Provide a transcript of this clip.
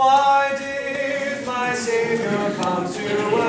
Why did my Savior come to